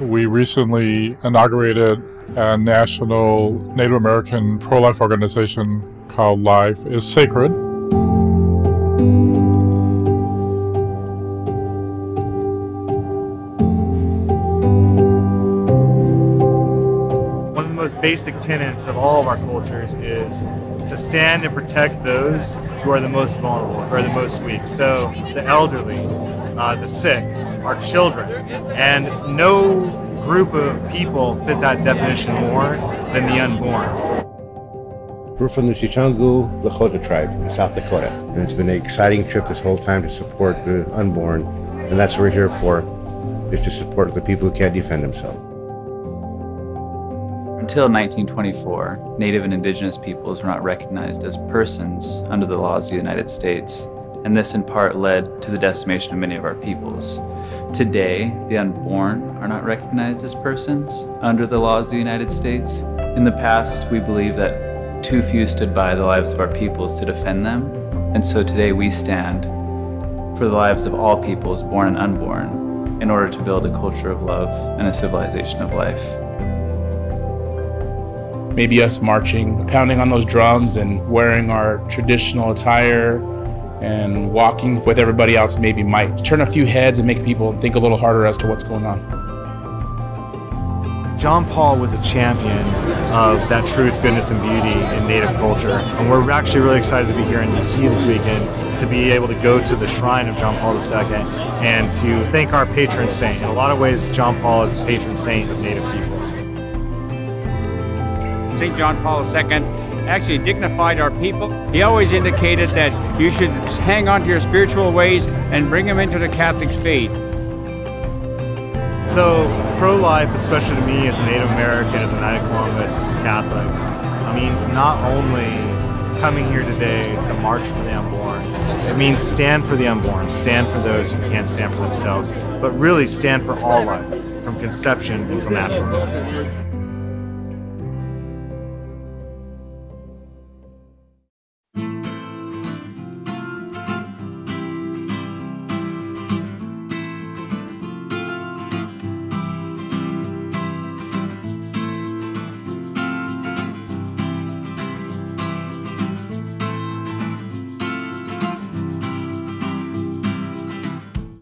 We recently inaugurated a national Native American pro life organization called Life is Sacred. One of the most basic tenets of all of our cultures is to stand and protect those who are the most vulnerable, are the most weak. So the elderly, uh, the sick, our children, and no group of people fit that definition more than the unborn. We're from the Sicangu Lakota tribe in South Dakota, and it's been an exciting trip this whole time to support the unborn, and that's what we're here for, is to support the people who can't defend themselves. Until 1924, Native and Indigenous peoples were not recognized as persons under the laws of the United States, and this in part led to the decimation of many of our peoples. Today, the unborn are not recognized as persons under the laws of the United States. In the past, we believe that too few stood by the lives of our peoples to defend them, and so today we stand for the lives of all peoples, born and unborn, in order to build a culture of love and a civilization of life. Maybe us marching, pounding on those drums, and wearing our traditional attire and walking with everybody else maybe might turn a few heads and make people think a little harder as to what's going on. John Paul was a champion of that truth, goodness, and beauty in Native culture. And we're actually really excited to be here in DC this weekend to be able to go to the shrine of John Paul II and to thank our patron saint. In a lot of ways, John Paul is the patron saint of Native peoples. St. John Paul II actually dignified our people. He always indicated that you should hang on to your spiritual ways and bring them into the Catholic faith. So, pro life, especially to me as a Native American, as a of Columbus, as a Catholic, means not only coming here today to march for the unborn, it means stand for the unborn, stand for those who can't stand for themselves, but really stand for all life, from conception until natural death.